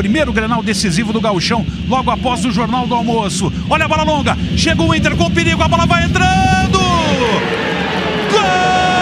Primeiro Grenal decisivo do Gauchão, logo após o Jornal do Almoço. Olha a bola longa, chega o Inter com perigo, a bola vai entrando! Gol!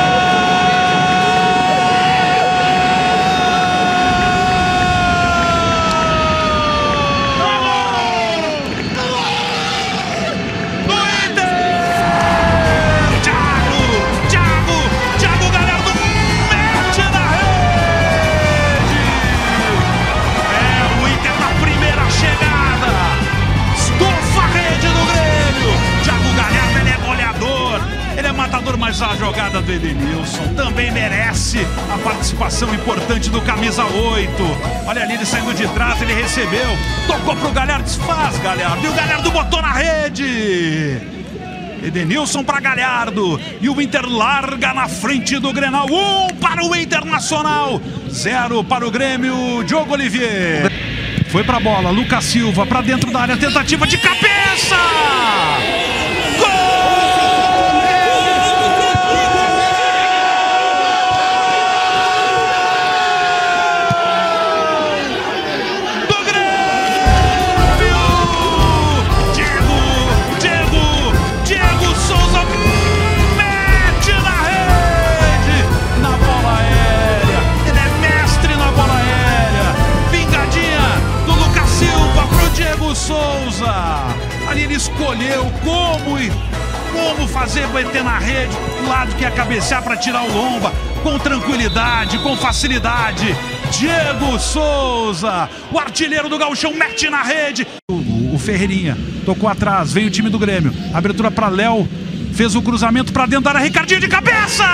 Mas a jogada do Edenilson também merece a participação importante do camisa 8. Olha ali ele saindo de trás, ele recebeu, tocou pro Galhardo, desfaz Galhardo, e o Galhardo botou na rede. Edenilson para Galhardo e o Inter larga na frente do Grenal. Um para o Internacional, zero para o Grêmio. Diogo Olivier. Foi para a bola, Lucas Silva para dentro da área, tentativa de cabeça. Como e como fazer bater na rede, o lado que ia cabecear para tirar o lomba, com tranquilidade, com facilidade. Diego Souza, o artilheiro do Gauchão, mete na rede. O, o Ferreirinha tocou atrás, vem o time do Grêmio. Abertura para Léo, fez o cruzamento para dentro da área, Ricardinho de cabeça!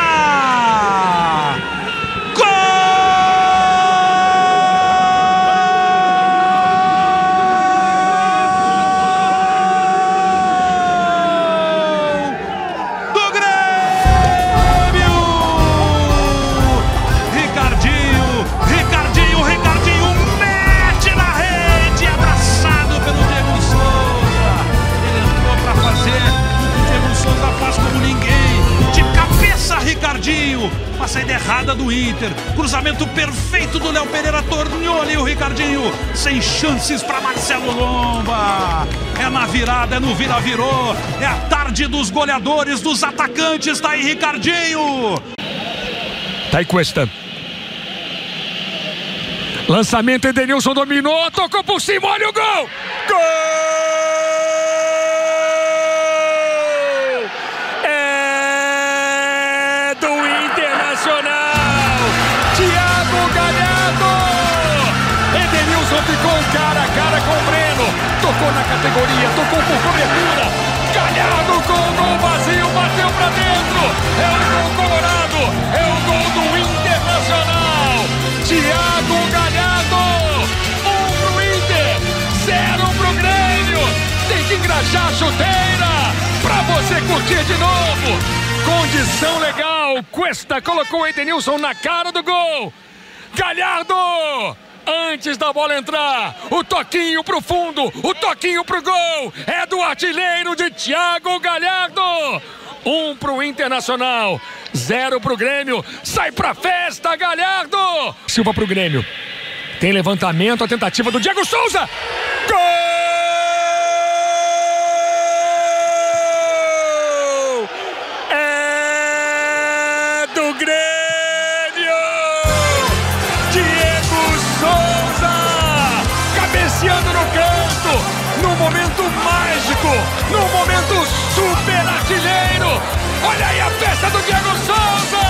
Uma saída errada do Inter. Cruzamento perfeito do Léo Pereira. Tornou ali o Ricardinho. Sem chances para Marcelo Lomba. É na virada, é no vira-virou. É a tarde dos goleadores, dos atacantes. Tá aí Ricardinho. Tá aí Cuesta. Lançamento, Edenilson dominou, tocou por cima, olha o gol! Gol! Categoria, tocou por cobertura. Galhardo com o gol vazio, bateu pra dentro. É o gol colorado, é o gol do Internacional. Thiago Galhardo, um pro Inter, zero pro Grêmio. Tem que engraxar a chuteira pra você curtir de novo. Condição legal, Cuesta colocou o Edenilson na cara do gol. Galhardo! Antes da bola entrar. O toquinho pro fundo, o toquinho pro gol. É do artilheiro de Thiago Galhardo. Um pro Internacional, zero pro Grêmio. Sai pra festa, Galhardo. Silva pro Grêmio. Tem levantamento, a tentativa do Diego Souza. Gol! Olha aí a festa do Diego Souza.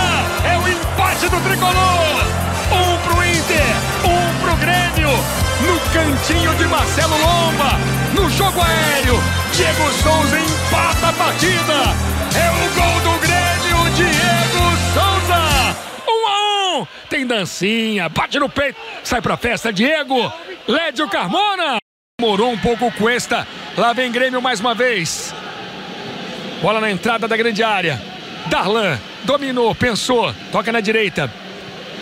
É o empate do tricolor. Um pro Inter, um pro Grêmio. No cantinho de Marcelo Lomba. No jogo aéreo, Diego Souza empata a partida. É o gol do Grêmio, Diego Souza. Um a um. Tem dancinha, bate no peito, sai pra festa, Diego. Lédio Carmona. Demorou um pouco o Cuesta. Lá vem Grêmio mais uma vez. Bola na entrada da grande área. Darlan dominou, pensou, toca na direita.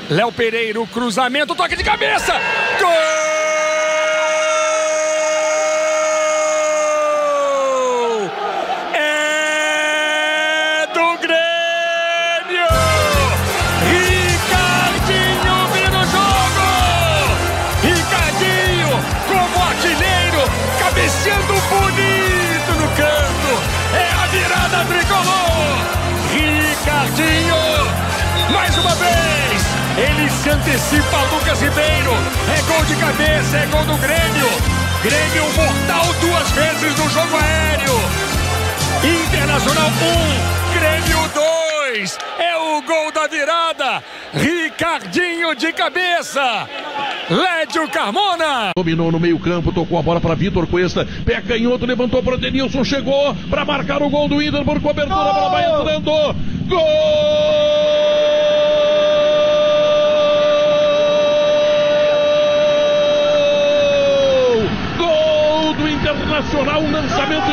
Léo Pereira, o cruzamento, toque de cabeça. Gol! Mais uma vez. Ele se antecipa a Lucas Ribeiro. É gol de cabeça, é gol do Grêmio. Grêmio mortal duas vezes no jogo aéreo. Internacional 1, um, Grêmio 2. É o gol da virada. Ricardinho de cabeça. Lédio Carmona. Dominou no meio-campo, tocou a bola para Vitor Cuesta. Pé canhoto, levantou para Denilson, chegou para marcar o gol do Inter por cobertura. A bola vai entrando. Gol! Internacional, um lançamento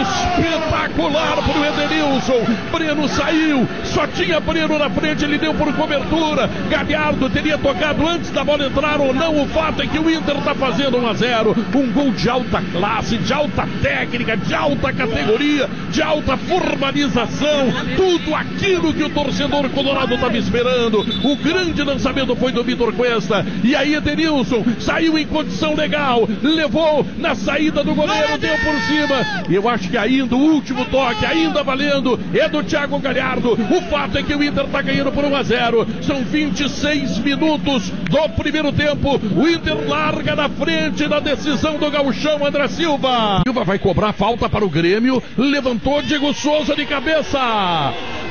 espetacular para o Edenilson. Breno saiu, só tinha Breno na frente, ele deu por cobertura. Galhardo teria tocado antes da bola entrar ou não. O fato é que o Inter está fazendo 1 a 0. Um gol de alta classe, de alta técnica, de alta categoria, de alta formalização. Tudo aquilo que o torcedor colorado estava esperando. O grande lançamento foi do Vitor Cuesta. E aí Edenilson saiu em condição legal, levou na saída do goleiro, deu por cima. Eu acho que ainda o último toque, ainda valendo, é do Thiago Galhardo. O fato é que o Inter está ganhando por 1 a 0. São 26 minutos do primeiro tempo. O Inter larga na frente da decisão do gauchão André Silva. Silva vai cobrar falta para o Grêmio. Levantou Diego Souza de cabeça.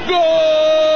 Gol!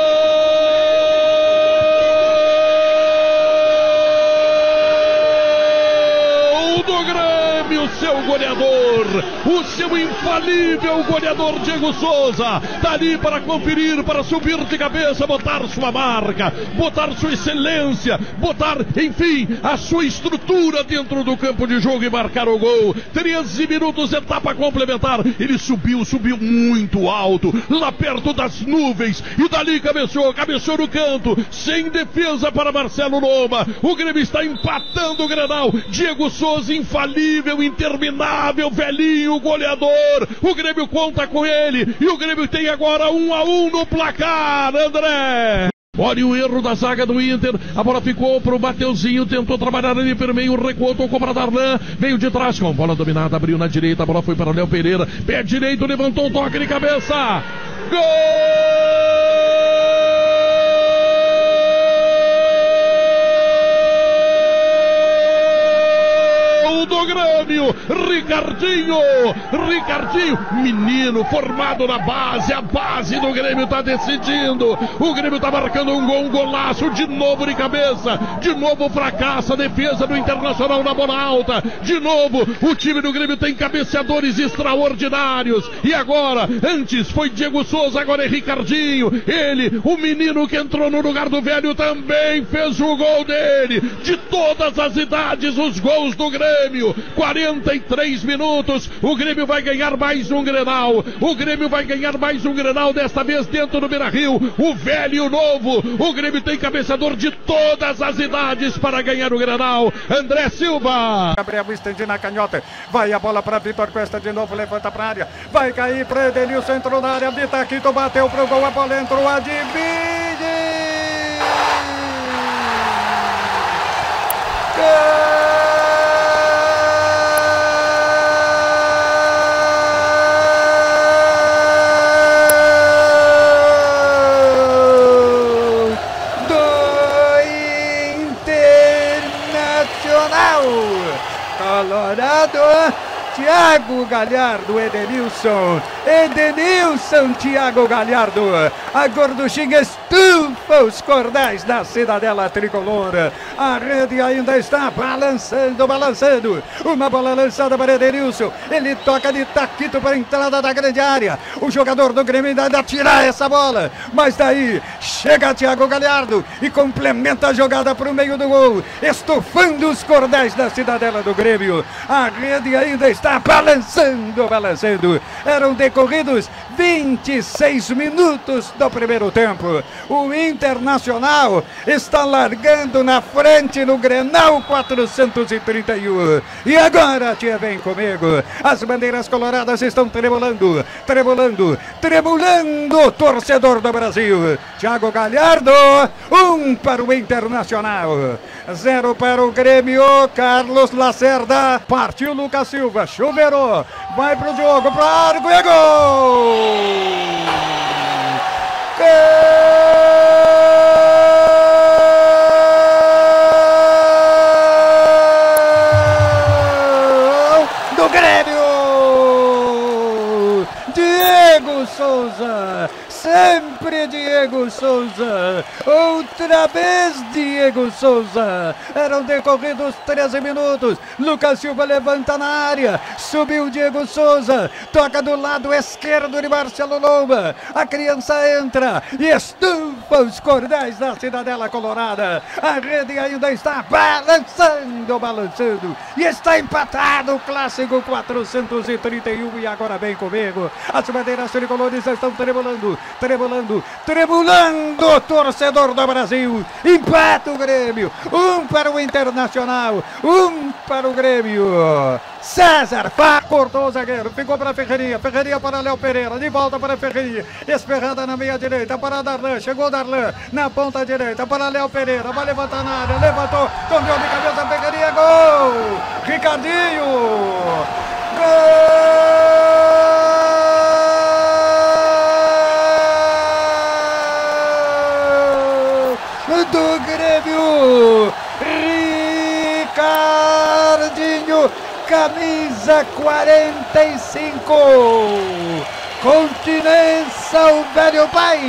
Seu goleador, o seu infalível goleador Diego Souza, tá ali para conferir, para subir de cabeça, botar sua marca, botar sua excelência, botar, enfim, a sua estrutura dentro do campo de jogo e marcar o gol. 13 minutos, etapa complementar. Ele subiu, subiu muito alto, lá perto das nuvens, e dali cabeceou, cabeceou no canto, sem defesa para Marcelo Loma. O Grêmio está empatando o Grenal. Diego Souza, infalível, inter interminável, velhinho, goleador. O Grêmio conta com ele e o Grêmio tem agora um a um no placar, André. Olha o erro da zaga do Inter. A bola ficou para o Mateuzinho. Tentou trabalhar ali pelo meio. Recuou, tocou para Darlan. Veio de trás com bola dominada. Abriu na direita. A bola foi para Léo Pereira. Pé direito, levantou o toque de cabeça. Gol! Grêmio, Ricardinho, Ricardinho, menino formado na base, a base do Grêmio está decidindo, o Grêmio está marcando um gol, um golaço, de novo de cabeça, de novo fracassa defesa do Internacional na bola alta, de novo o time do Grêmio tem cabeceadores extraordinários, e agora, antes foi Diego Souza, agora é Ricardinho, ele, o menino que entrou no lugar do velho também fez o gol dele, de todas as idades, os gols do Grêmio. 43 minutos. O Grêmio vai ganhar mais um Grenal. O Grêmio vai ganhar mais um Grenal, desta vez dentro do Beira Rio. O velho e o novo. O Grêmio tem cabeçador de todas as idades para ganhar o Grenal. André Silva. Gabriel estende na canhota. Vai a bola para Vitor Cuesta de novo. Levanta para a área. Vai cair para Edenilson. Entrou na área. Vitaquito bateu pro gol. A bola entrou. Adivide. Gol! Thiago Galhardo, Edenilson. Edenilson, Thiago Galhardo. A gorduchinha estufa os cordais da cidadela tricolor. A rede ainda está balançando, balançando. Uma bola lançada para Edenilson. Ele toca de taquito para a entrada da grande área. O jogador do Grêmio ainda tira essa bola. Mas daí chega Thiago Galhardo e complementa a jogada para o meio do gol. Estufando os cordais da cidadela do Grêmio. A rede ainda está balançando, balançando. Eram decorridos 26 minutos do primeiro tempo. O Internacional está largando na frente no Grenal 431. E agora, tia, vem comigo. As bandeiras coloradas estão tremulando, tremulando, tremulando. Torcedor do Brasil. Thiago Galhardo, um para o Internacional, 0 para o Grêmio, Carlos Lacerda, partiu Lucas Silva, chuveiro, vai pro jogo, pro Argo e é gol! Gol! Souza, sempre Diego Souza, outra vez Diego Souza! Eram decorridos 13 minutos. Lucas Silva levanta na área. Subiu Diego Souza. Toca do lado esquerdo de Marcelo Lomba. A criança entra e estufa os cordéis da Cidadela Colorada. A rede ainda está balançando, balançando. E está empatado o clássico 431. E agora vem comigo. As bandeiras tricolores estão tremulando, tremulando, tremulando. Torcedor do Brasil. Empata o Grêmio. Um para o Internacional. Um para o Grêmio. César Fá cortou o zagueiro, ficou para Ferreirinha, Ferreirinha para Léo Pereira, de volta para Ferreirinha, esperrada na meia direita para Darlan, chegou Darlan na ponta direita para Léo Pereira, vai levantar na área, levantou, tomou de cabeça Ferreirinha, gol! Ricardinho! Gol! Do Grêmio! Ricardinho! Camisa 45. Continência, o velho pai.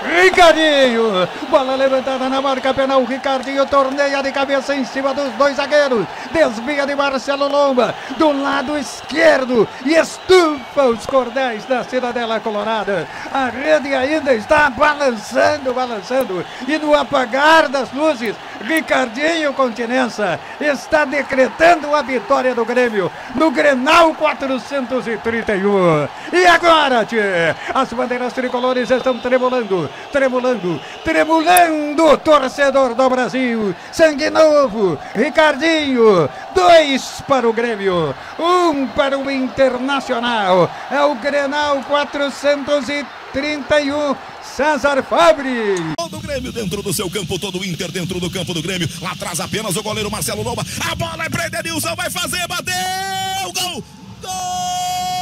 Ricardinho, bola levantada na marca penal. Ricardinho torneia de cabeça em cima dos dois zagueiros. Desvia de Marcelo Lomba do lado esquerdo e estufa os cordéis da Cidadela Colorada. A rede ainda está balançando, balançando. E no apagar das luzes, Ricardinho Continência está decretando a vitória do Grêmio no Grenal 431. E agora, tchê, as bandeiras tricolores estão tremulando, tremulando, tremulando, torcedor do Brasil. Sangue novo, Ricardinho, dois para o Grêmio, um para o Internacional. É o Grenal 431. César Fabre. Todo o Grêmio dentro do seu campo, todo o Inter dentro do campo do Grêmio. Lá atrás apenas o goleiro Marcelo Lomba. A bola é para Edenilson, vai fazer, bateu! Gol! Gol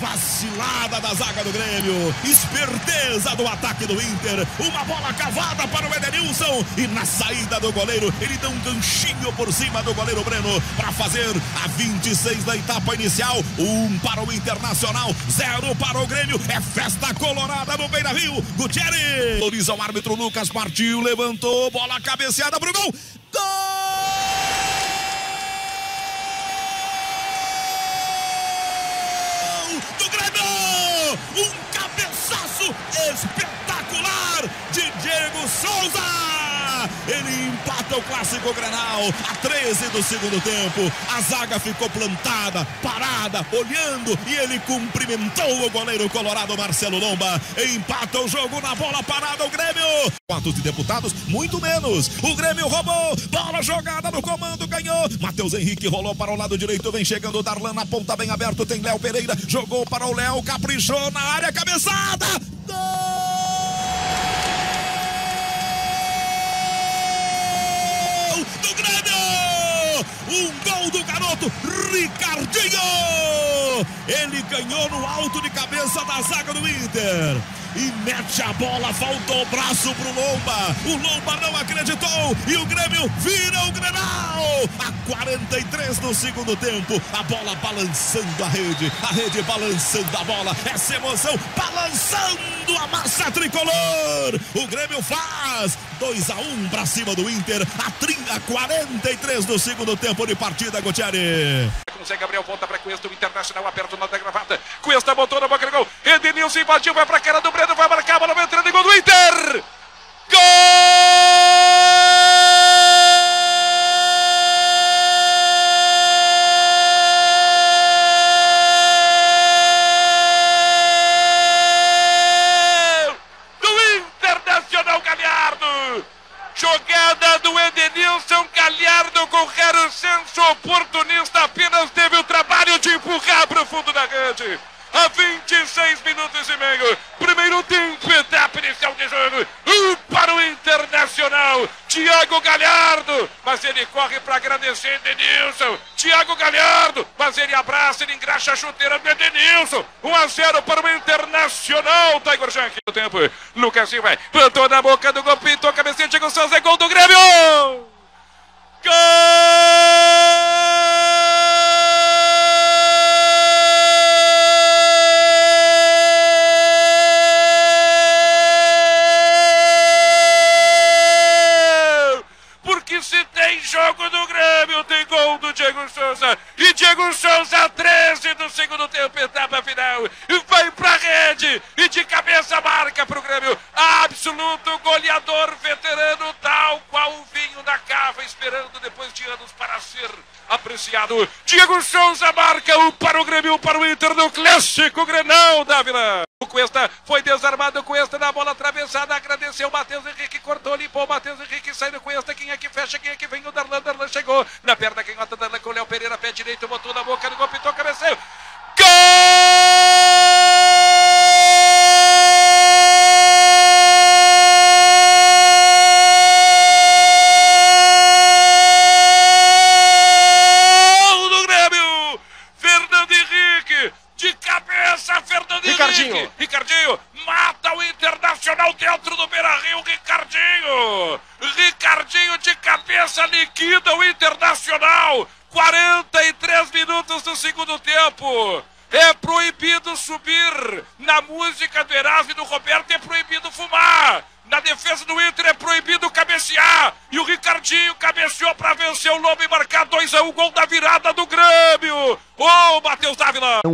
Vacilada da zaga do Grêmio, esperteza do ataque do Inter, uma bola cavada para o Edenilson. E na saída do goleiro ele dá um ganchinho por cima do goleiro Breno para fazer a 26 da etapa inicial, um para o Internacional, zero para o Grêmio, é festa colorada no Beira Rio, Gutierrez, autoriza o árbitro Lucas, partiu, levantou, bola cabeceada para o gol, gol! do Grêmio! Um cabeçaço espetacular de Diego Souza! Ele empata o clássico Grenal a 13 do segundo tempo. A zaga ficou plantada, parada, olhando e ele cumprimentou o goleiro colorado Marcelo Lomba. Empata o jogo na bola parada o Grêmio. Quantos de deputados? Muito menos. O Grêmio roubou. Bola jogada no comando, ganhou. Matheus Henrique rolou para o lado direito, vem chegando Darlan na ponta bem aberto. Tem Léo Pereira, jogou para o Léo, caprichou na área, cabeçada. Gol Um gol do garoto Ricardinho! Ele ganhou no alto de cabeça da zaga do Inter e mete a bola, faltou o braço pro Lomba. O Lomba não acreditou e o Grêmio vira o Grenal. A 43 do segundo tempo, a bola balançando a rede, a rede balançando a bola. Essa emoção balançando a massa tricolor. O Grêmio faz 2 a 1 um para cima do Inter, a, 30, a 43 do segundo tempo de partida, Gutierrez. Consegue Gabriel, volta para Cuesta, o Internacional aperta na gravata. Cuesta botou na boca do gol. Edenilson invadiu, vai para a cara do Breno, vai marcar bola, vai entrando em gol do Inter. Jogada do Edenilson Galhardo com raro senso oportunista. Apenas teve o trabalho de empurrar para o fundo da rede. A 26 minutos e meio. Primeiro tempo, etapa inicial de jogo. Um para o Internacional. Internacional. Thiago Galhardo, mas ele corre para agradecer Edenilson. Thiago Galhardo, mas ele abraça, ele engraxa a chuteira do Edenilson. 1 a 0 para o Internacional. Tiger Junk no tempo. Lucas Silva plantou na boca do gol, pintou a cabecinha, chegou o Souza, gol do Grêmio.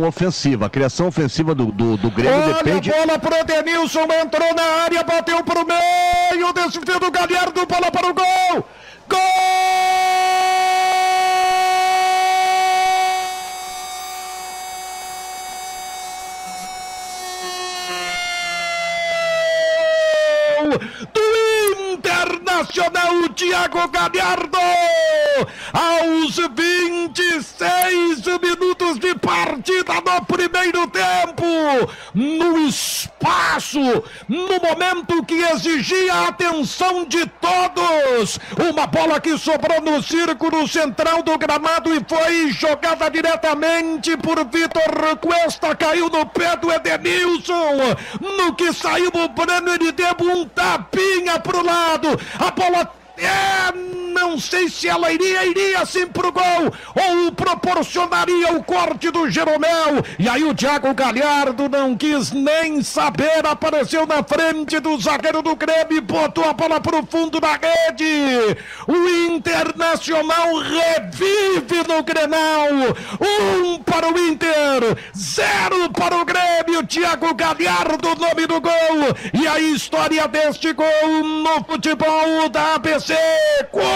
Ofensiva. A criação ofensiva do, do, do Grêmio Olha depende. a bola pro Edenilson, entrou na área, bateu pro meio, desvio do Galhardo, bola para o gol! Gol! Do Internacional, Thiago Galhardo! Aos 26 minutos de partida do primeiro tempo, no espaço, no momento que exigia a atenção de todos, uma bola que sobrou no círculo central do gramado e foi jogada diretamente por Vitor Cuesta, caiu no pé do Edenilson, no que saiu o Breno, ele deu um tapinha pro lado, a bola é, não sei se ela iria, iria sim pro gol, ou proporcionaria o corte do Jeromel. E aí o Thiago Galhardo não quis nem saber, apareceu na frente do zagueiro do Grêmio e botou a bola pro fundo da rede. O Internacional revive no Grenal. Um para o Inter, zero para o Grêmio. Thiago Galhardo, nome do gol. E a história deste gol no futebol da ABC.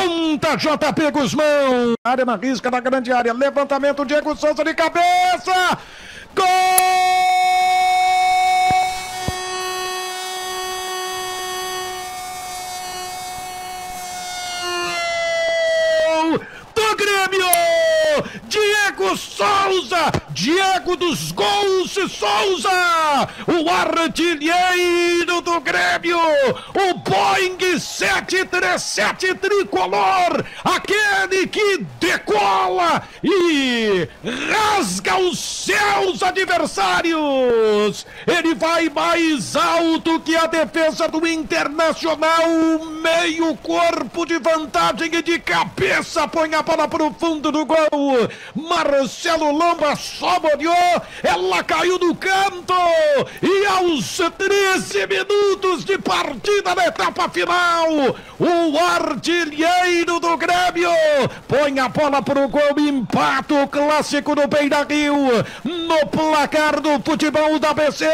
Conta JP Guzmão. Área na risca da grande área. Levantamento Diego Souza de cabeça. Gol Grêmio! Diego Souza! Diego dos gols Souza! O artilheiro do Grêmio! O Boeing 737 tricolor! Aquele que decola e rasga os seus adversários! Ele vai mais alto que a defesa do Internacional! Meio corpo de vantagem e de cabeça põe a bola para o fundo do gol! Marcelo Lomba saboreou, ela caiu no canto. E aos 13 minutos de partida na etapa final, o artilheiro do Grêmio põe a bola para o gol, empata o clássico do Beira Rio, no placar do futebol da BC,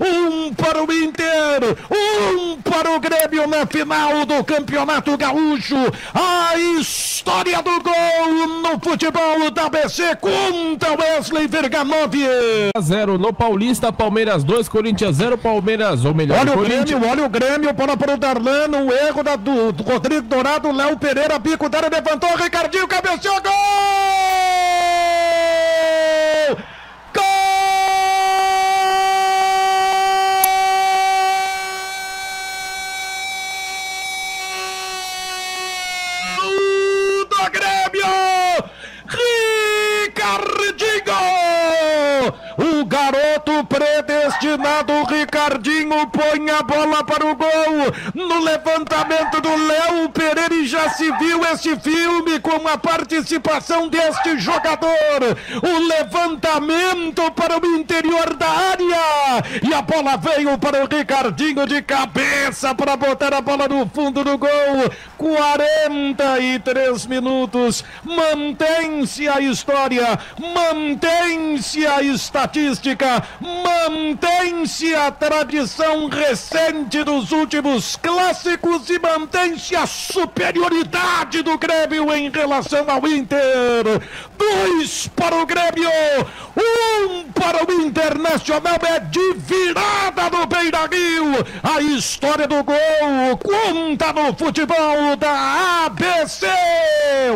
um para o Inter, um para o Grêmio na final do Campeonato Gaúcho, a história do gol no futebol da BC, conta Wesley Verganove. 0 no Paulista, Palmeiras 2, Corinthians 0, Palmeiras, ou melhor, Olha o. Grêmio, olha o Grêmio, bola para o Darlano, o erro da, do, do Rodrigo Dourado, Léo Pereira, bico área, levantou, Ricardinho, cabeceou, gol! Gol! Destinado. O Ricardinho põe a bola para o gol. No levantamento do Léo Pereira e já se viu este filme com a participação deste jogador. O levantamento para o interior da área. E a bola veio para o Ricardinho de cabeça para botar a bola no fundo do gol. 43 minutos. Mantém-se a história, mantém-se a estatística, mantém-se a tradição recente dos últimos clássicos e mantém-se a superioridade do Grêmio em relação ao Inter. Dois para o Grêmio, um para o Internacional. É de virada no Beira Rio. A história do gol conta no futebol da ABC.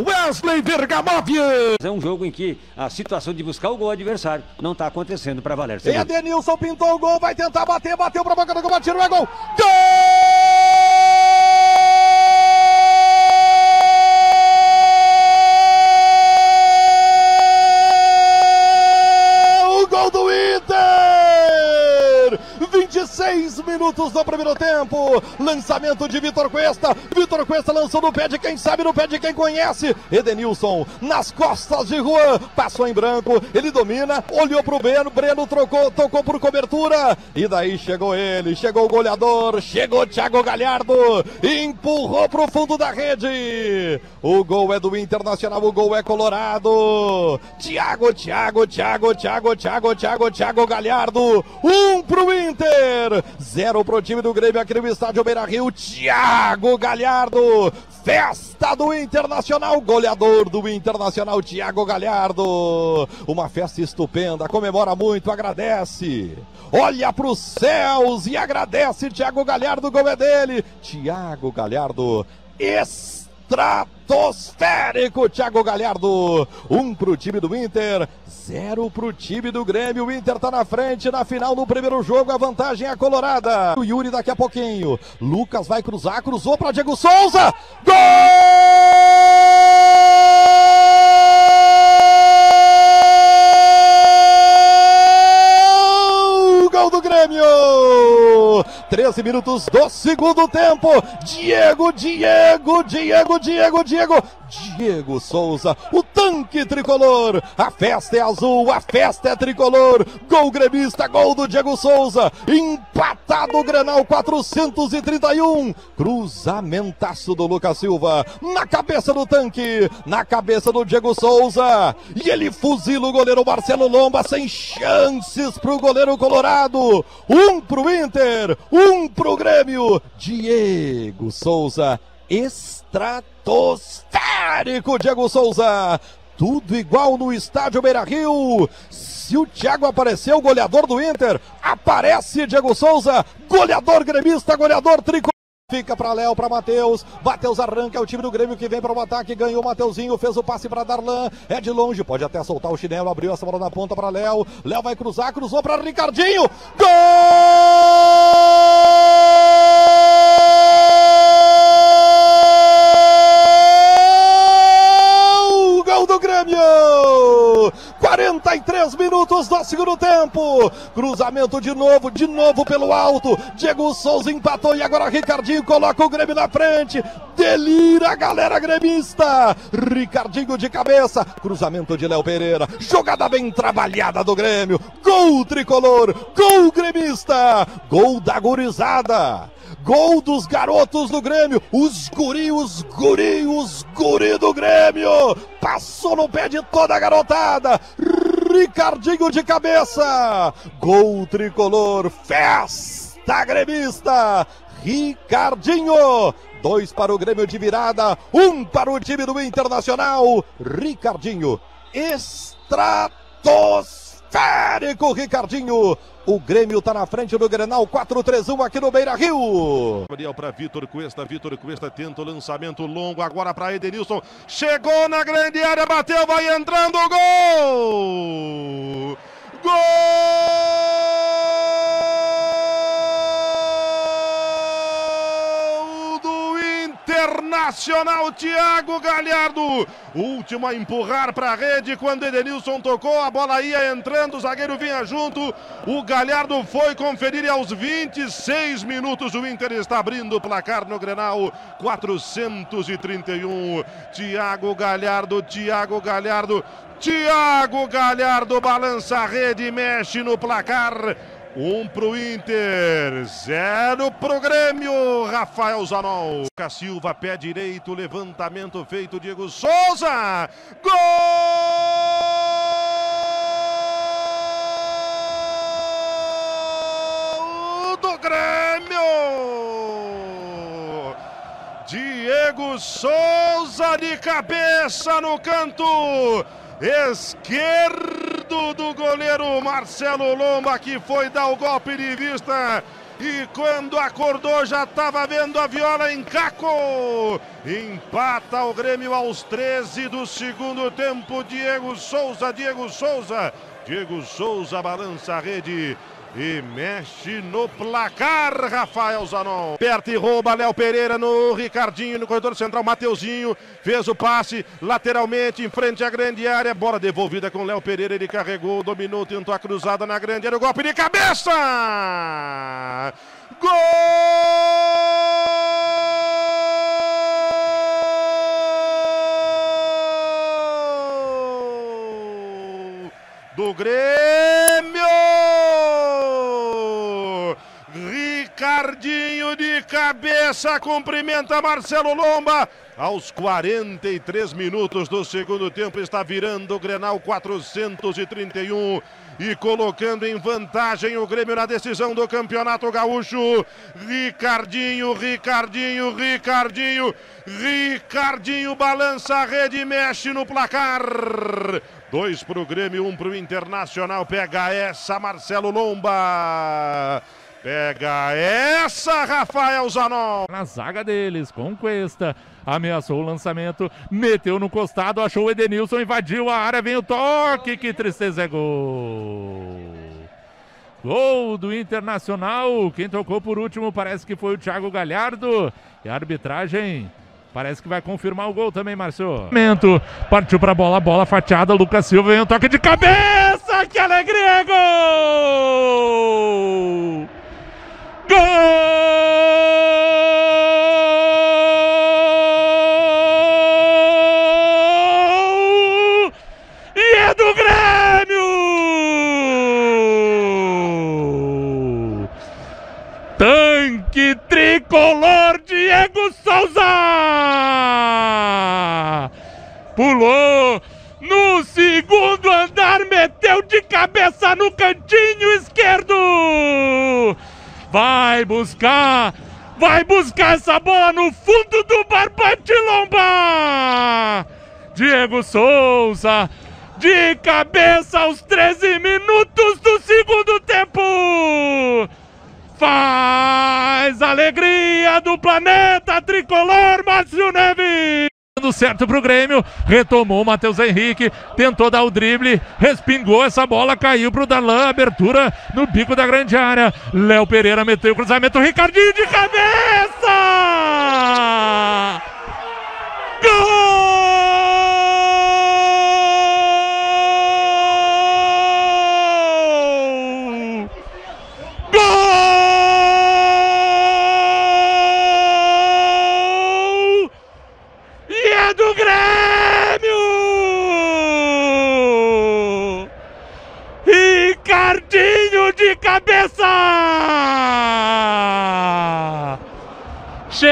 Wesley Bergamovic. É um jogo em que a situação de buscar o gol adversário não está acontecendo para Valério. Edenilson pintou o gol, vai tentar bater, bateu para boca do gol, tiro é gol. Gol! O gol do Inter! 26 minutos do primeiro tempo. Lançamento de Vitor Cuesta. Vitor Cuesta lançou no pé de quem sabe, no pé de quem conhece. Edenilson nas costas de Juan. Passou em branco. Ele domina. Olhou pro Breno. Breno trocou, tocou por cobertura. E daí chegou ele. Chegou o goleador. Chegou Thiago Galhardo. Empurrou pro fundo da rede. O gol é do Internacional. O gol é colorado. Thiago, Thiago, Thiago, Thiago, Thiago, Thiago, Thiago Galhardo. Um pro Inter. Zero pro time do Grêmio aqui no estádio Beira Rio. Thiago Galhardo. Festa do Internacional, goleador do Internacional, Thiago Galhardo. Uma festa estupenda, comemora muito, agradece. Olha para os céus e agradece, Thiago Galhardo, gol é dele. Thiago Galhardo, estratosférico, Thiago Galhardo. Um pro time do Inter, zero pro time do Grêmio. O Inter tá na frente na final no primeiro jogo. A vantagem é colorada. O Yuri daqui a pouquinho. Lucas vai cruzar, cruzou para Diego Souza. Gol! Gol do Grêmio! 13 minutos do segundo tempo. Diego, Diego, Diego, Diego, Diego. Diego Souza, o tanque tricolor. A festa é azul, a festa é tricolor. Gol gremista, gol do Diego Souza. Empatado o Grenal 431. Cruzamentaço do Lucas Silva. Na cabeça do tanque, na cabeça do Diego Souza. E ele fuzila o goleiro Marcelo Lomba sem chances pro goleiro colorado. Um pro Inter, um pro Grêmio. Diego Souza estratosférico, Diego Souza. Tudo igual no estádio Beira Rio. Se o Thiago apareceu, goleador do Inter, aparece Diego Souza, goleador gremista, goleador tricolor. Fica para Léo, para Matheus. Matheus arranca, é o time do Grêmio que vem para o ataque. Ganhou o Mateuzinho, fez o passe para Darlan. É de longe, pode até soltar o chinelo. Abriu essa bola na ponta para Léo. Léo vai cruzar, cruzou para Ricardinho. Gol! Gol do Grêmio! 43 minutos do segundo tempo. Cruzamento de novo, de novo pelo alto. Diego Souza empatou e agora Ricardinho coloca o Grêmio na frente. Delira a galera gremista. Ricardinho de cabeça. Cruzamento de Léo Pereira. Jogada bem trabalhada do Grêmio. Gol tricolor. Gol gremista. Gol da gurizada. Gol dos garotos do Grêmio. Os guri, os guri, do Grêmio. Passou no pé de toda a garotada. Ricardinho de cabeça. Gol tricolor. Festa gremista. Ricardinho. Dois para o Grêmio de virada. Um para o time do Internacional. Ricardinho. Estratosférico, Ricardinho. O Grêmio tá na frente do Grenal 4-3-1 aqui no Beira Rio. Gabriel para Vitor Cuesta. Vitor Cuesta tenta o lançamento longo agora para Edenilson. Chegou na grande área, bateu, vai entrando. Gol! Gol Internacional, Thiago Galhardo. Último a empurrar para a rede quando Edenilson tocou, a bola ia entrando, o zagueiro vinha junto. O Galhardo foi conferir e aos 26 minutos o Inter está abrindo o placar no Grenal 431. Thiago Galhardo, Thiago Galhardo, Thiago Galhardo balança a rede mexe no placar. Um pro Inter, zero pro Grêmio. Rafael Zanol. Silva, pé direito, levantamento feito. Diego Souza. Gol do Grêmio. Diego Souza de cabeça no canto esquerdo do goleiro Marcelo Lomba, que foi dar o golpe de vista. E quando acordou já estava vendo a viola em caco. Empata o Grêmio aos 13 do segundo tempo. Diego Souza, Diego Souza. Diego Souza balança a rede e mexe no placar, Rafael Zanon. Perto e rouba, Léo Pereira no Ricardinho, no corredor central, Mateuzinho fez o passe lateralmente em frente à grande área, bola devolvida com Léo Pereira, ele carregou, dominou, tentou a cruzada na grande área, o golpe de cabeça! Gol! Do Grêmio! Ricardinho de cabeça cumprimenta Marcelo Lomba. Aos 43 minutos do segundo tempo está virando o Grenal 431 e colocando em vantagem o Grêmio na decisão do Campeonato Gaúcho. Ricardinho, Ricardinho, Ricardinho, Ricardinho balança a rede mexe no placar. Dois para o Grêmio, um para o Internacional. Pega essa, Marcelo Lomba. Pega essa, Rafael Zanon. Na zaga deles, com. Ameaçou o lançamento, meteu no costado, achou o Edenilson, invadiu a área, vem o toque. Que tristeza é gol. Gol do Internacional. Quem tocou por último parece que foi o Thiago Galhardo. E a arbitragem Parece que vai confirmar o gol também, Márcio. Partiu pra bola, bola fatiada. Lucas Silva vem um toque de cabeça. Que alegria! Gol! Gol! E é do Grêmio! Tanque tricolor Diego Souza! Pulou no segundo andar, meteu de cabeça no cantinho esquerdo! Vai buscar! Vai buscar essa bola no fundo do barbante lomba! Diego Souza, de cabeça aos 13 minutos do segundo tempo! Faz alegria do planeta tricolor, Márcio Neves! Dando certo pro Grêmio, retomou o Matheus Henrique, tentou dar o drible, respingou essa bola, caiu pro Darlan, abertura no bico da grande área. Léo Pereira meteu o cruzamento, Ricardinho de cabeça!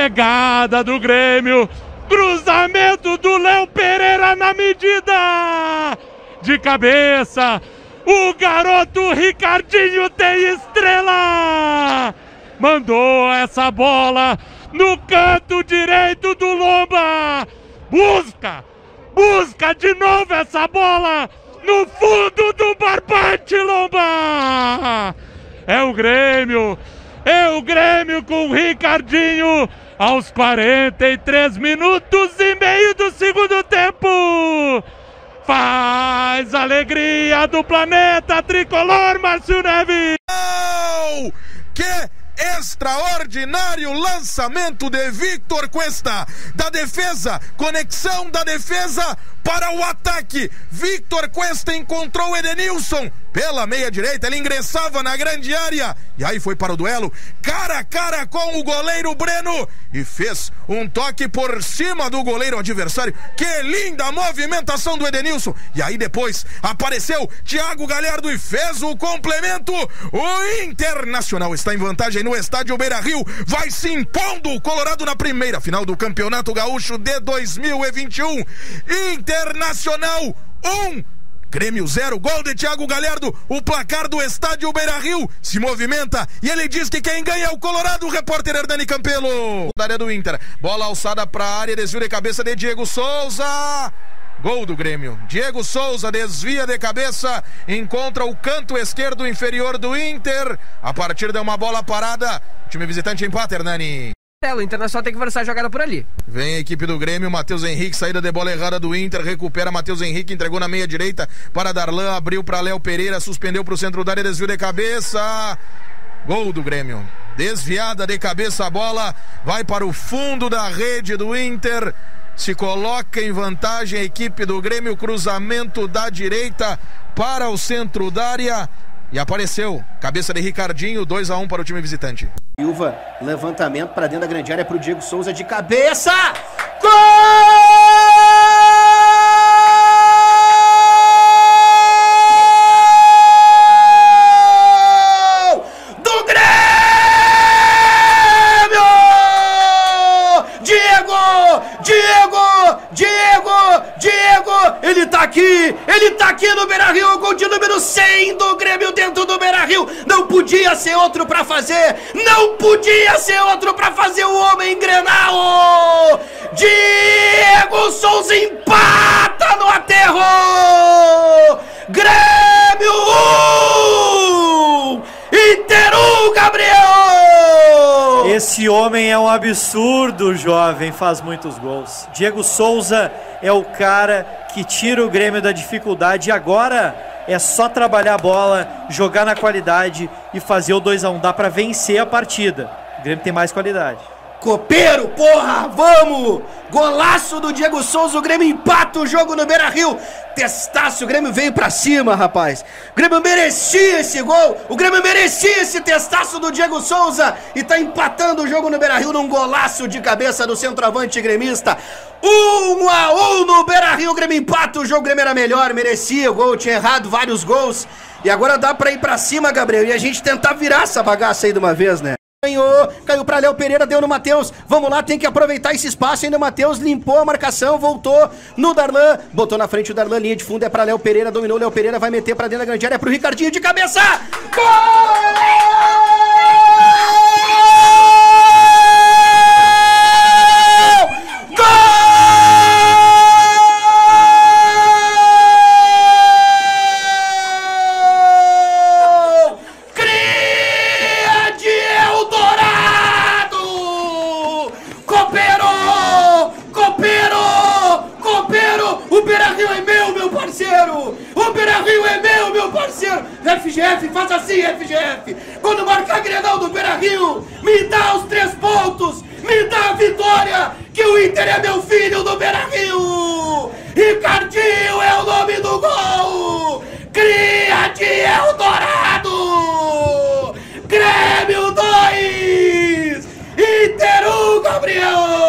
Chegada do Grêmio, cruzamento do Léo Pereira na medida! De cabeça, o garoto Ricardinho tem estrela! Mandou essa bola no canto direito do Lomba! Busca! Busca de novo essa bola no fundo do barbante, Lomba! É o Grêmio! É o Grêmio com o Ricardinho aos 43 minutos e meio do segundo tempo! Faz alegria do planeta tricolor, Márcio Neves! Que extraordinário lançamento de Victor Cuesta. Da defesa, conexão da defesa para o ataque. Victor Cuesta encontrou Edenilson pela meia direita, ele ingressava na grande área e aí foi para o duelo, cara a cara com o goleiro Breno e fez um toque por cima do goleiro adversário. Que linda movimentação do Edenilson! E aí depois apareceu Thiago Galhardo e fez o complemento. O Internacional está em vantagem no estádio Beira Rio, vai se impondo o Colorado na primeira final do Campeonato Gaúcho de 2021. Internacional 1. Um, Grêmio 0, gol de Thiago Galhardo, o placar do estádio Beira Rio se movimenta e ele diz que quem ganha é o Colorado, o repórter Hernani Campelo. Da área do Inter, bola alçada para a área, desvio de cabeça de Diego Souza. Gol do Grêmio. Diego Souza desvia de cabeça, encontra o canto esquerdo inferior do Inter. A partir de uma bola parada, o time visitante empata, Hernani. O Internacional tem que versar a jogada por ali. Vem a equipe do Grêmio, Matheus Henrique, saída de bola errada do Inter, recupera Matheus Henrique, entregou na meia direita para Darlan, abriu para Léo Pereira, suspendeu para o centro da área, desvio de cabeça. Gol do Grêmio. Desviada de cabeça a bola, vai para o fundo da rede do Inter. Se coloca em vantagem a equipe do Grêmio, cruzamento da direita para o centro da área. E apareceu, cabeça de Ricardinho, 2 a 1 para o time visitante. Silva, levantamento para dentro da grande área para o Diego Souza de cabeça. Gol! Do Grêmio! Diego! Diego! Diego! Diego! Ele tá aqui! Ele tá aqui no Beira Rio, gol de número 100 do Grêmio dentro do Beira Rio. Não podia ser outro pra fazer! Não podia ser outro pra fazer o homem engrenar! Diego Souza empata no aterro! Grêmio 1! Inter 1, Gabriel! Esse homem é um absurdo, jovem, faz muitos gols. Diego Souza é o cara que tira o Grêmio da dificuldade e agora é só trabalhar a bola, jogar na qualidade e fazer o 2 a 1 Dá para vencer a partida. O Grêmio tem mais qualidade. Copeiro, porra, vamos! Golaço do Diego Souza, o Grêmio empata o jogo no Beira Rio. Testaço, o Grêmio veio pra cima, rapaz. O Grêmio merecia esse gol, o Grêmio merecia esse testaço do Diego Souza e tá empatando o jogo no Beira Rio num golaço de cabeça do centroavante gremista. Um a um no Beira Rio, o Grêmio empata o jogo, o Grêmio era melhor, merecia o gol, tinha errado vários gols. E agora dá pra ir pra cima, Gabriel, e a gente tentar virar essa bagaça aí de uma vez, né? Ganhou, caiu pra Léo Pereira, deu no Matheus. Vamos lá, tem que aproveitar esse espaço ainda. Matheus limpou a marcação, voltou no Darlan, botou na frente o Darlan, linha de fundo é pra Léo Pereira, dominou Léo Pereira, vai meter pra dentro da grande área, é pro Ricardinho de cabeça. Gol! FGF, faz assim, FGF! Quando marcar Grenal do Beira Rio, me dá os três pontos! Me dá a vitória! Que o Inter é meu filho do Beira Rio! Ricardinho é o nome do gol! Cria de Eldorado! Grêmio 2! Inter 1, Gabriel!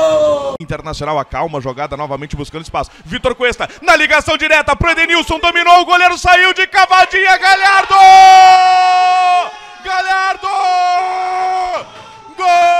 Internacional acalma a jogada novamente buscando espaço. Vitor Cuesta na ligação direta pro Edenilson, dominou, o goleiro saiu de cavadinha, Galhardo! Galhardo! Gol!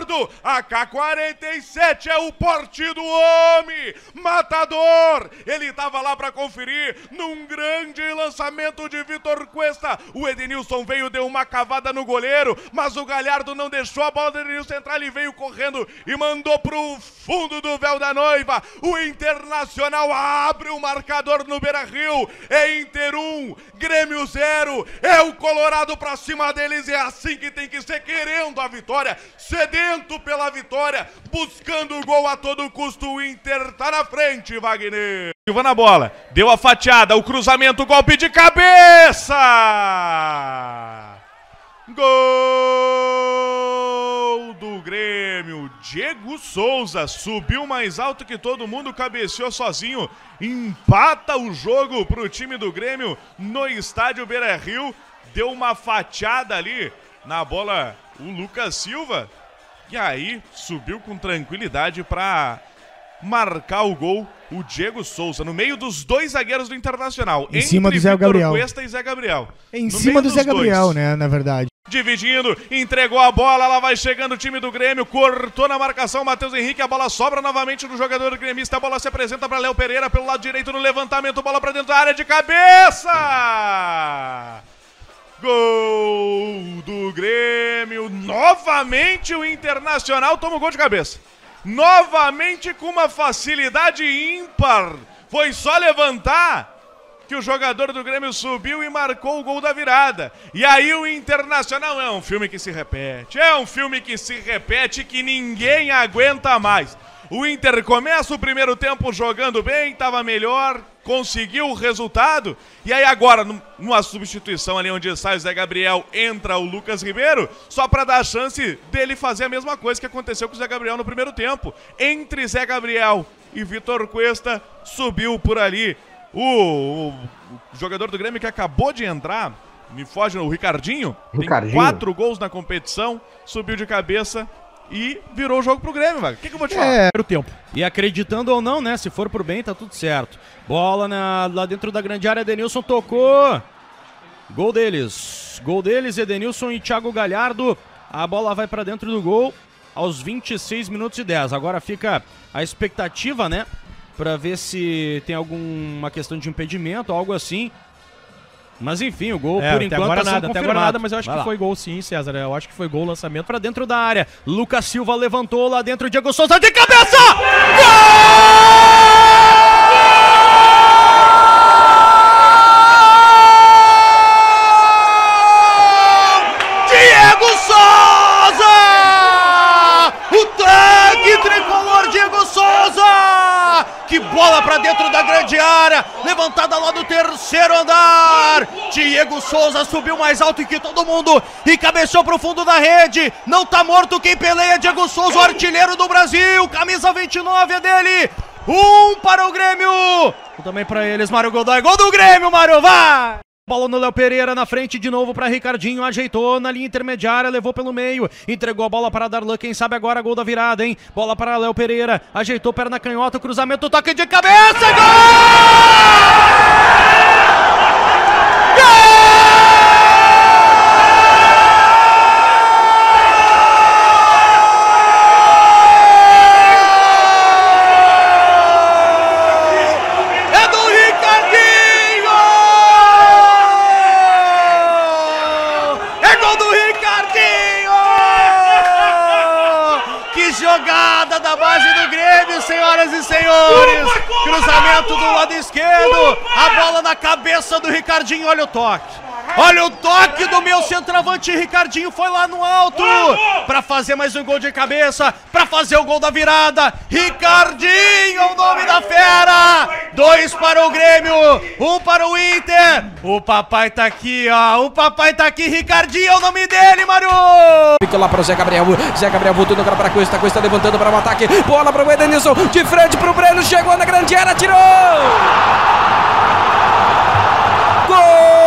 Galhardo, AK-47 é o porte do homem, matador. Ele estava lá para conferir num grande lançamento de Vitor Cuesta. O Edenilson veio, deu uma cavada no goleiro, mas o Galhardo não deixou a bola do Edenilson entrar. Ele veio correndo e mandou pro fundo do véu da noiva. O Internacional abre o marcador no Beira Rio. É Inter 1, Grêmio 0. É o Colorado pra cima deles. É assim que tem que ser, querendo a vitória sedento pela vitória, buscando o gol a todo custo. O Inter tá na frente, Wagner. Silva na bola, deu a fatiada, o cruzamento, golpe de cabeça! Gol do Grêmio. Diego Souza subiu mais alto que todo mundo, cabeceou sozinho. Empata o jogo pro time do Grêmio no estádio Beira Rio. Deu uma fatiada ali na bola o Lucas Silva. E aí subiu com tranquilidade para marcar o gol o Diego Souza, no meio dos dois zagueiros do Internacional. Em cima do Zé Gabriel. Cuesta e Zé Gabriel. Em No cima do Zé dois. Gabriel, né? Na verdade. Dividindo, entregou a bola, ela vai chegando o time do Grêmio, cortou na marcação, Matheus Henrique, a bola sobra novamente no jogador gremista, a bola se apresenta para Léo Pereira pelo lado direito no levantamento, bola para dentro da área de cabeça! Gol do Grêmio, novamente o Internacional toma o gol de cabeça. Novamente com uma facilidade ímpar, foi só levantar que o jogador do Grêmio subiu e marcou o gol da virada. E aí o Internacional é um filme que se repete, é um filme que se repete que ninguém aguenta mais. O Inter começa o primeiro tempo jogando bem, estava melhor, conseguiu o resultado. E aí agora, num- numa substituição ali onde sai o Zé Gabriel, entra o Lucas Ribeiro, só para dar a chance dele fazer a mesma coisa que aconteceu com o Zé Gabriel no primeiro tempo. Entre Zé Gabriel e Vitor Cuesta, subiu por ali o, o- o jogador do Grêmio que acabou de entrar, me foge o Ricardinho, Ricardinho. tem quatro gols na competição, subiu de cabeça e virou o jogo pro Grêmio, velho. O que, que eu vou te falar? É, o tempo. E acreditando ou não, né? Se for pro bem, tá tudo certo. Bola na- lá dentro da grande área, Edenilson tocou. Gol deles. Gol deles, Edenilson e Thiago Galhardo. A bola vai pra dentro do gol aos 26 minutos e 10. Agora fica a expectativa, né? Pra ver se tem alguma questão de impedimento, algo assim. Mas enfim, o gol É, por enquanto agora tá nada, até agora nada, mas eu acho Vai que lá. foi gol sim, César. Eu acho que foi gol, lançamento Pra dentro da área. Lucas Silva levantou lá dentro. Diego Souza de cabeça! Diego Souza! O tanque tricolor Diego Souza! Que bola pra dentro da grande área, levantada lá do terceiro andar. Diego Souza subiu mais alto que todo mundo e cabeceou pro fundo da rede. Não tá morto quem peleia, Diego Souza, o artilheiro do Brasil. Camisa 29 é dele. Um para o Grêmio. Também pra eles, Mário Godoy. Gol do Grêmio, Mário, vai! Bola no Léo Pereira na frente de novo para Ricardinho, ajeitou na linha intermediária, levou pelo meio, entregou a bola para Darlan, quem sabe agora gol da virada, hein? Bola para Léo Pereira, ajeitou perna canhota, cruzamento, toque de cabeça, É do Ricardinho! É gol do Ricardinho! Que jogada da base do Grêmio, senhoras e senhores! Cruzamento do lado esquerdo, a bola na cabeça do Ricardinho, olha o toque. Olha o toque do meu centroavante Ricardinho foi lá no alto para fazer mais um gol de cabeça, para fazer o gol da virada. Ricardinho, é o nome da fera. Dois para o Grêmio, um para o Inter. O papai tá aqui, ó. O papai tá aqui, Ricardinho é o nome dele, Mário. Fica lá para o Zé Gabriel. Zé Gabriel voltando agora para Cuesta. Cuesta levantando para o ataque. Bola para o Edenilson. De frente para o Breno. Chegou na grande área. Tirou! do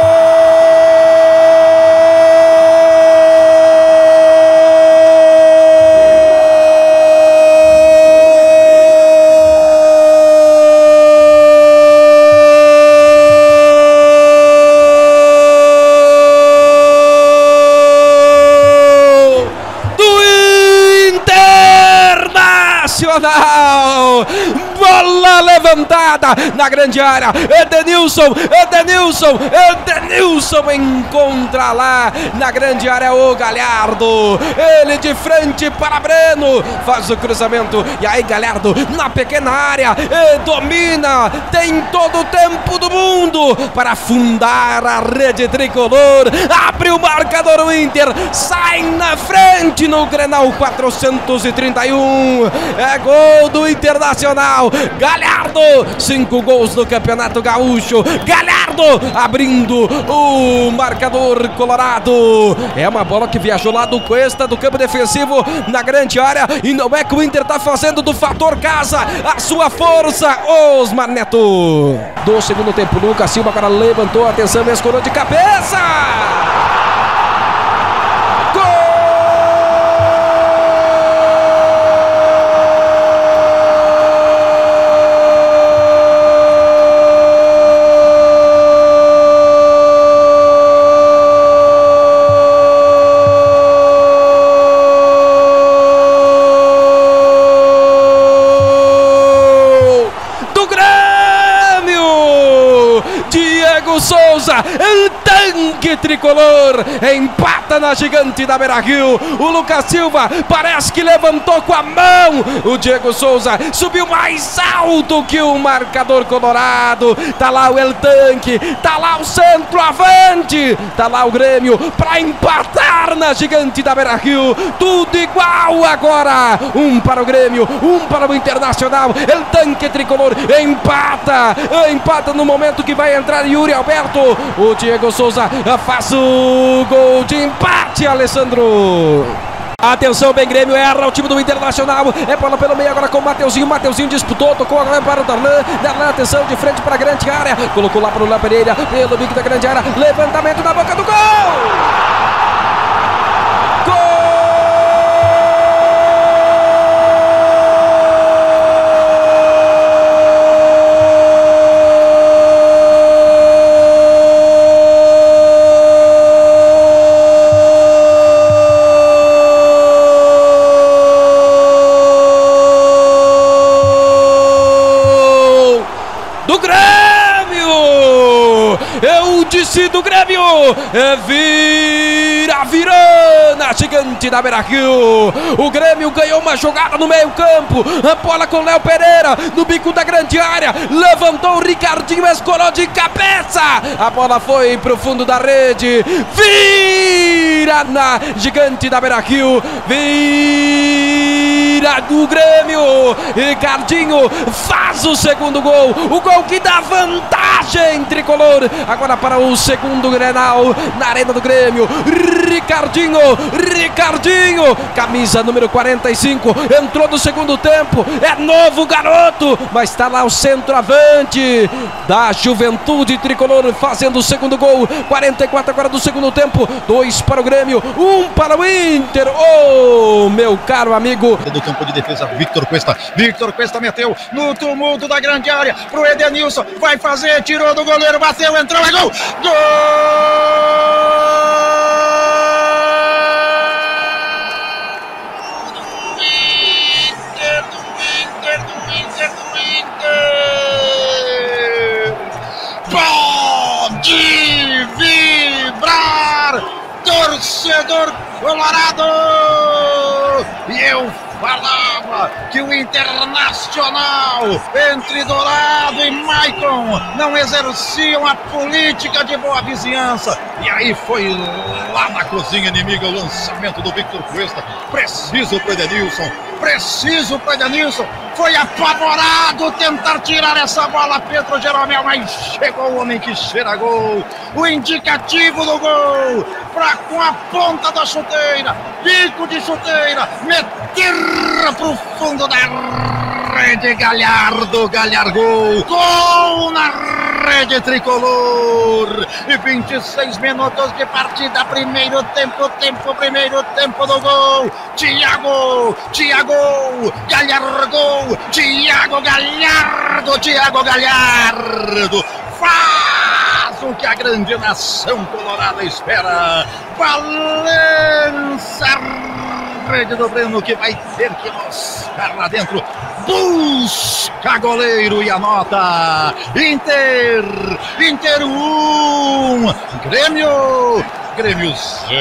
na grande área. Edenilson, Edenilson, Edenilson encontra lá na grande área o Galhardo. Ele de frente para Breno, faz o cruzamento. E aí, Galhardo, na pequena área, domina, tem todo o tempo do mundo para afundar a rede tricolor. Abre o marcador o Inter, sai na frente no Grenal 431. É gol do Internacional. Galhardo, cinco gols no Campeonato Gaúcho. Galhardo abrindo o marcador colorado. É uma bola que viajou lá do Cuesta, do campo defensivo, na grande área. E não é que o Inter está fazendo do fator casa a sua força. Osmar Neto. Do segundo tempo, Lucas Silva agora levantou atenção, escorou de cabeça. Diego Souza, o tanque tricolor, empata na gigante da Beira Rio. O Lucas Silva parece que levantou com a mão. O Diego Souza subiu mais alto que o marcador colorado. Tá lá o El Tanque, tá lá o centroavante, tá lá o Grêmio para empatar na gigante da Beira Rio. Tudo igual agora. Um para o Grêmio, um para o Internacional. El Tanque tricolor empata, empata no momento que vai entrar Yuri Alberto. O Diego Souza faz o gol de empate, Alessandro. Atenção, bem Grêmio, erra o time do Internacional. É bola pelo meio agora com o Mateuzinho. Mateuzinho disputou, tocou agora para o Darlan. Darlan, atenção, de frente para a grande área. Colocou lá para o Léo Pereira, pelo bico da grande área. Levantamento na boca do gol! Disse do Grêmio! É vira, vira na gigante da Beira Rio. O Grêmio ganhou uma jogada no meio-campo. A bola com Léo Pereira no bico da grande área. Levantou o Ricardinho, escorou de cabeça. A bola foi pro fundo da rede. Vira na gigante da Beira Rio. Vira do Grêmio. Ricardinho faz o segundo gol. O gol que dá vantagem tricolor. Agora para o segundo Grenal na arena do Grêmio. Ricardinho, Ricardinho, camisa número 45, entrou no segundo tempo. É novo garoto, mas está lá o centroavante da Juventude Tricolor fazendo o segundo gol. 44 agora do segundo tempo. Dois para o Grêmio, um para o Inter. Oh, meu caro amigo. do campo de defesa, Victor Cuesta. Victor Cuesta meteu no tumulto da grande área pro Edenilson. Vai fazer, tirou do goleiro, bateu, entrou, é gol! Vibrar, torcedor colorado! E eu falava que o Internacional, entre Dourado e Maicon, não exerciam a política de boa vizinhança. E aí foi lá na cozinha inimiga o lançamento do Victor Cuesta. Preciso para Edenilson, preciso para Edenilson. Foi apavorado tentar tirar essa bola, Pedro Jeromel, mas chegou o homem que cheira gol. O indicativo do gol, pra, com a ponta da chuteira, bico de chuteira, meter pro fundo da rede, Galhardo, Galhardo, gol na rede tricolor. E 26 minutos de partida, primeiro tempo, tempo, primeiro tempo do gol. Thiago, Thiago, Galhardo, Thiago Galhardo, Thiago Galhardo. Faz o que a grande nação colorada espera. Balança rede do Breno que vai ter que mostrar lá dentro. Busca goleiro e anota. Inter, Inter 1, um, Grêmio, Grêmio 0.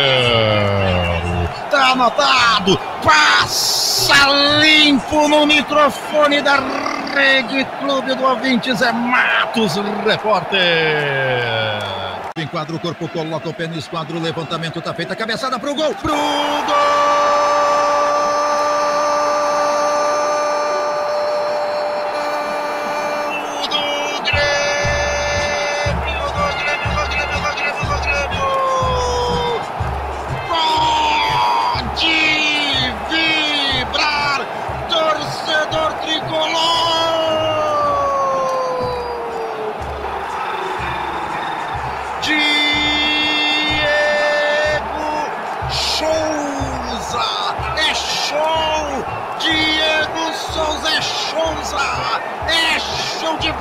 Tá anotado. Passa limpo no microfone da Rede Clube do Ouvinte Zé Matos, repórter. Enquadra o corpo, coloca o pé no esquadro, levantamento tá feito, a cabeçada pro gol, pro gol!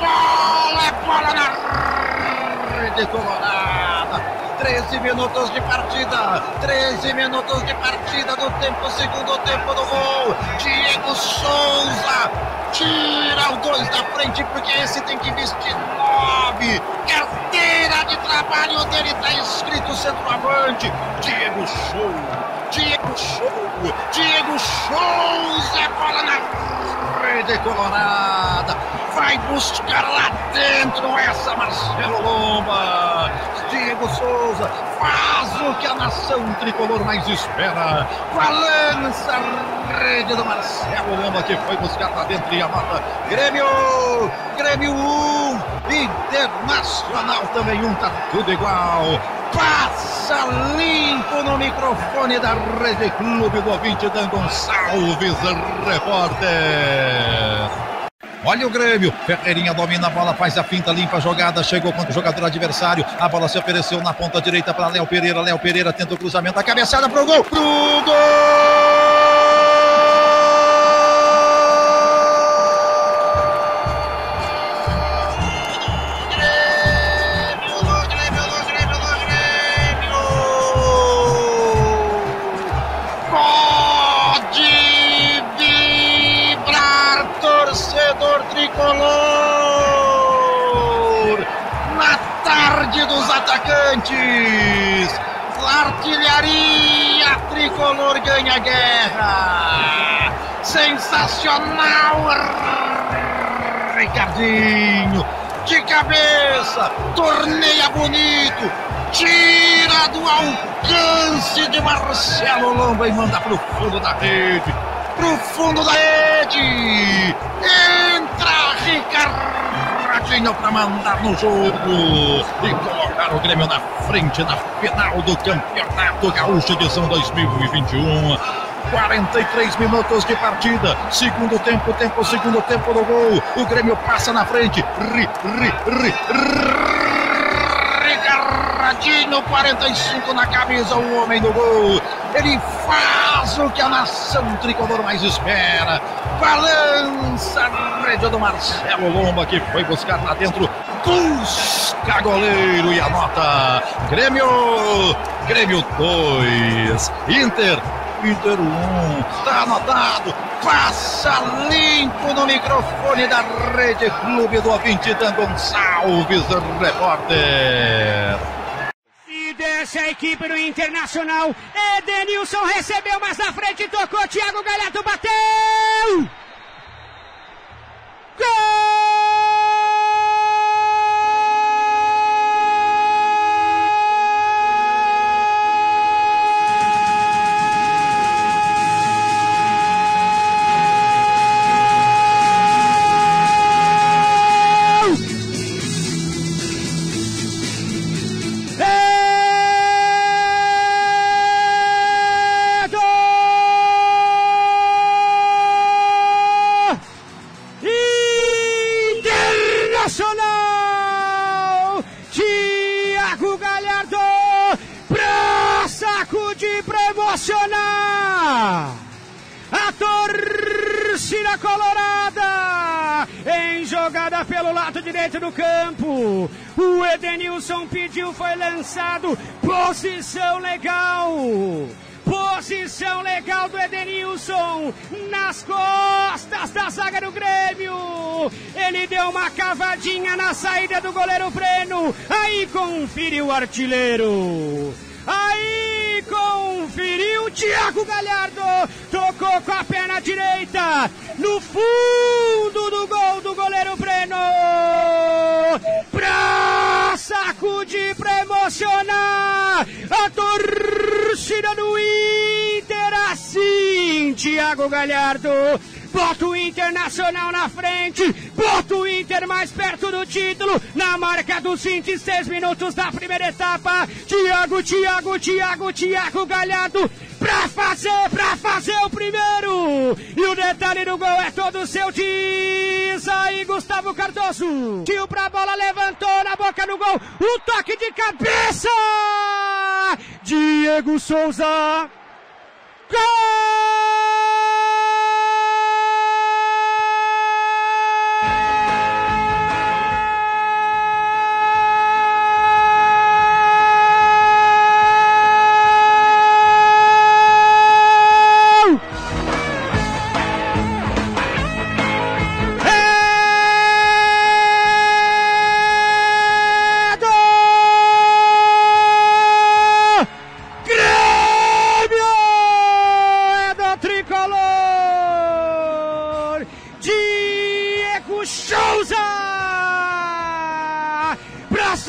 Bola! Bola na rede colorada! 13 minutos de partida, 13 minutos de partida do tempo, segundo tempo do gol. Diego Souza tira o dois da frente, porque esse tem que vestir nove. Carteira de trabalho dele tá escrito centroavante. Diego Souza, Diego Souza, Diego Souza, bola na rede colorada. Vai buscar lá dentro essa Marcelo Lomba. Diego Souza faz o que a nação tricolor mais espera. Balança a rede do Marcelo Lomba que foi buscar lá dentro e a nota. Grêmio, Grêmio 1, Internacional também 1, tá tudo igual. Passa limpo no microfone da Rede Clube do ouvinte Dan Gonçalves, repórter. Olha o Grêmio, Ferreirinha domina a bola, faz a finta, limpa a jogada, chegou contra o jogador adversário, a bola se ofereceu na ponta direita para Léo Pereira, Léo Pereira tenta o cruzamento, a cabeçada pro gol, pro Pode dos atacantes, artilharia tricolor ganha guerra! Sensacional! Ricardinho, de cabeça, torneia bonito, tira do alcance de Marcelo Lomba e manda pro fundo da rede, pro fundo da rede, entra Ricardinho para mandar no jogo e colocar o Grêmio na frente na final do Campeonato Gaúcho edição 2021. 43 minutos de partida, segundo tempo, tempo, segundo tempo do gol. O Grêmio passa na frente. Ri, ri, ri, Ricardinho, 45 na camisa, o homem do gol. Ele faz o que a nação tricolor mais espera. Balança a rede do Marcelo Lomba, que foi buscar lá dentro. Busca goleiro e anota. Grêmio, Grêmio 2, Inter Inter 1, tá anotado, passa limpo no microfone da Rede Clube do Dan Gonçalves, repórter. E desce a equipe do Internacional. Edenilson recebeu mais na frente, tocou. Thiago Galhardo bateu! Internacional! Edenilson pediu, foi lançado. Posição legal. Posição legal do Edenilson nas costas da zaga do Grêmio. Ele deu uma cavadinha na saída do goleiro Breno. Aí conferiu o artilheiro. Aí conferiu Thiago Galhardo. Tocou com a perna direita no fundo do gol do goleiro Breno. Pra sacudir, pra emocionar a torcida do Inter. Assim, Thiago Galhardo. Bota o Internacional na frente, bota o Inter mais perto do título, na marca dos 26 minutos da primeira etapa. Thiago, Thiago, Thiago, Thiago Galhardo, pra fazer, pra fazer o primeiro. E o detalhe do gol é todo seu, diz aí Gustavo Cardoso. Tio pra bola, levantou na boca do gol, o toque de cabeça. Diego Souza. Grêmio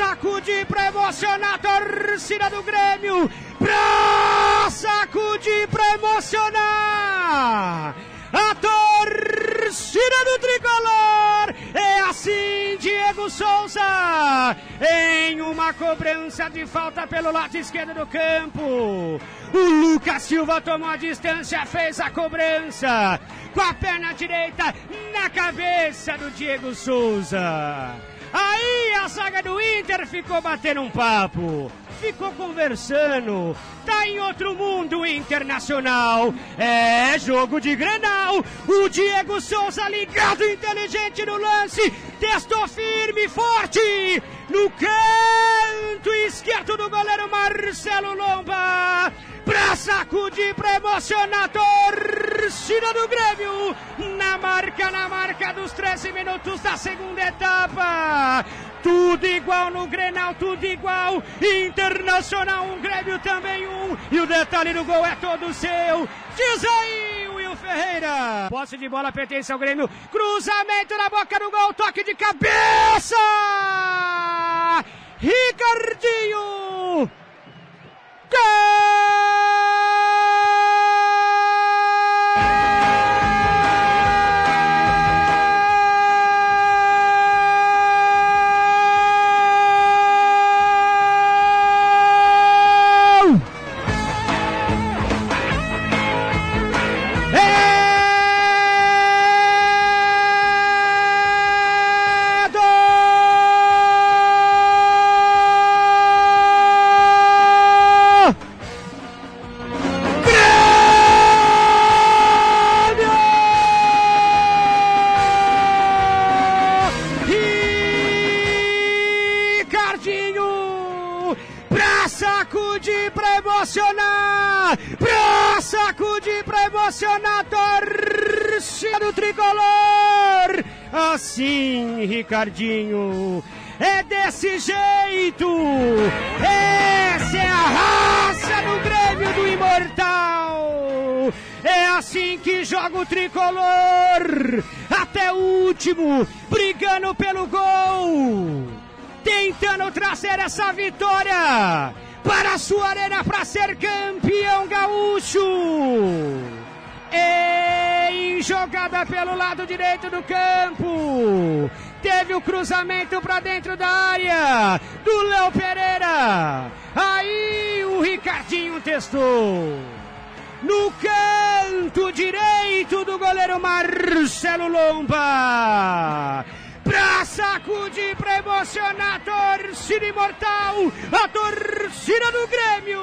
sacudir, pra emocionar a torcida do Grêmio pra sacudir, pra emocionar a torcida do tricolor é assim Diego Souza em uma cobrança de falta pelo lado esquerdo do campo. O Lucas Silva tomou a distância, fez a cobrança com a perna direita na cabeça do Diego Souza. Aí a zaga do Inter ficou batendo um papo, ficou conversando. Tá em outro mundo internacional. É jogo de Grenal. O Diego Souza ligado, inteligente no lance. Testou firme, forte. No canto esquerdo do goleiro Marcelo Lomba. Pra sacudir, pra emocionar a torcida do Grêmio. Na marca, na marca dos 13 minutos da segunda etapa. Tudo igual no Grenal, tudo igual. Internacional, um Grêmio também um. E o detalhe do gol é todo seu. Diz aí, Will Ferreira. Posse de bola pertence ao Grêmio. Cruzamento na boca do gol, toque de cabeça. Ricardinho. Ricardinho! Ricardinho! É desse jeito! Essa é a raça do Grêmio do Imortal! É assim que joga o tricolor! Até o último, brigando pelo gol! Tentando trazer essa vitória para a sua arena para ser campeão gaúcho! Em jogada pelo lado direito do campo. Teve o cruzamento para dentro da área do Léo Pereira. Aí o Ricardinho testou. No canto direito do goleiro Marcelo Lomba. Pra sacudir, pra emocionar a torcida imortal, a torcida do Grêmio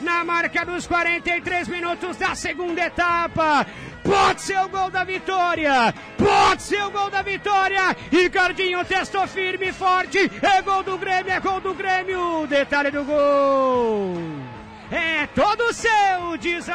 na marca dos 43 minutos da segunda etapa. Pode ser o gol da vitória! Pode ser o gol da vitória! Ricardinho testou firme e forte. É gol do Grêmio, é gol do Grêmio! Detalhe do gol! é todo seu. Diz